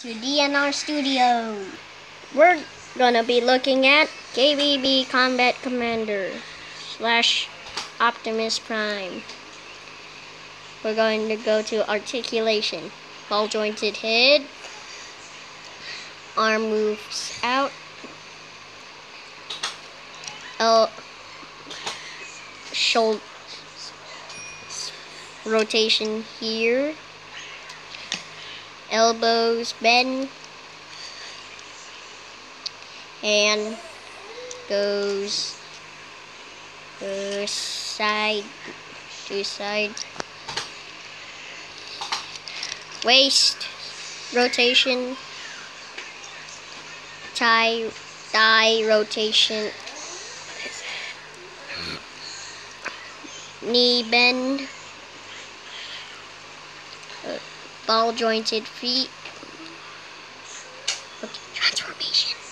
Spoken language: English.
to DNR Studio. We're gonna be looking at KBB Combat Commander slash Optimus Prime. We're going to go to articulation. Ball jointed head. Arm moves out. L shoulder rotation here elbows bend and goes, goes side to side. Waist rotation. Tie thigh rotation. Knee bend ball jointed feet. Okay, transformation.